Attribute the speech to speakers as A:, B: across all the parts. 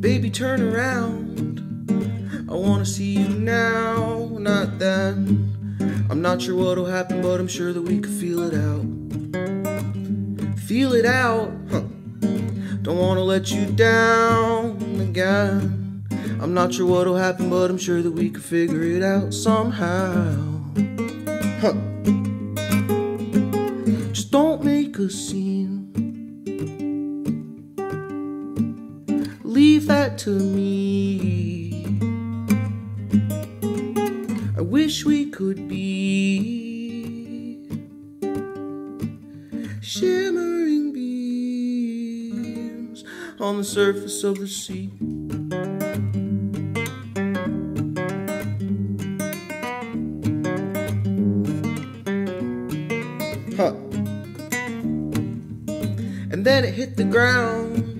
A: Baby, turn around. I wanna see you now, not then. I'm not sure what'll happen, but I'm sure that we could feel it out. Feel it out. Huh. Don't wanna let you down again. I'm not sure what'll happen, but I'm sure that we could figure it out somehow. Huh. Just don't make a scene that to me. I wish we could be shimmering beams on the surface of the sea. Huh. And then it hit the ground.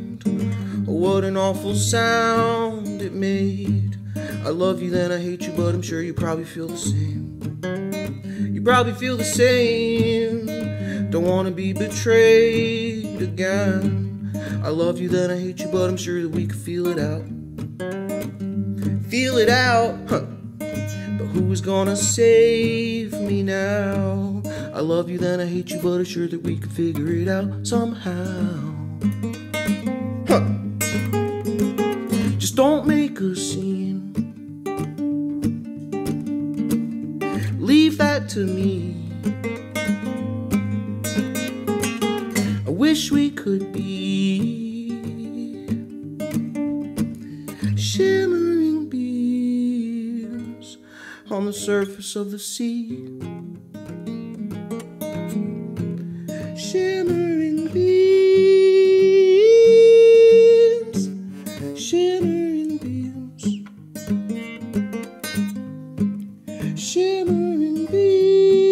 A: What an awful sound it made. I love you, then I hate you, but I'm sure you probably feel the same. You probably feel the same. Don't wanna be betrayed again. I love you, then I hate you, but I'm sure that we could feel it out. Feel it out, huh? But who's gonna save me now? I love you, then I hate you, but I'm sure that we could figure it out somehow. Don't make a scene. Leave that to me. I wish we could be shimmering beams on the surface of the sea. Shimmering beams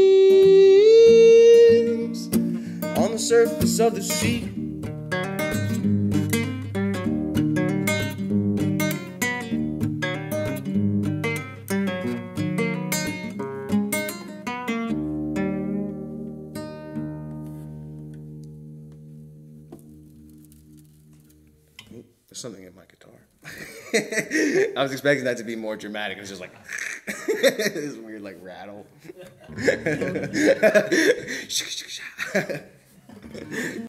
A: on the surface of the sea. There's something in my guitar. I was expecting that to be more dramatic. It was just like this weird like rattle.